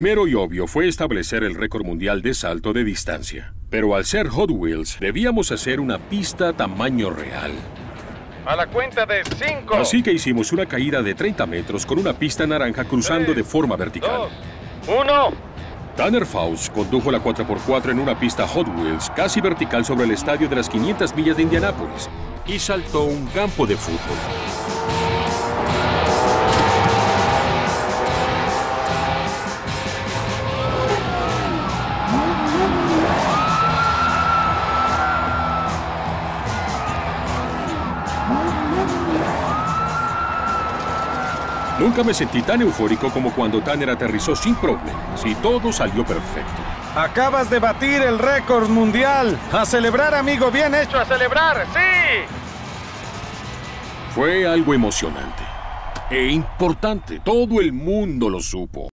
Mero y obvio fue establecer el récord mundial de salto de distancia. Pero al ser Hot Wheels, debíamos hacer una pista tamaño real. A la cuenta de cinco. Así que hicimos una caída de 30 metros con una pista naranja cruzando de forma vertical. Dos, uno. Tanner Faust condujo la 4x4 en una pista Hot Wheels casi vertical sobre el estadio de las 500 millas de Indianápolis y saltó un campo de fútbol. Nunca me sentí tan eufórico como cuando Tanner aterrizó sin problemas y todo salió perfecto. Acabas de batir el récord mundial. A celebrar, amigo, bien hecho. ¡A celebrar! ¡Sí! Fue algo emocionante e importante. Todo el mundo lo supo.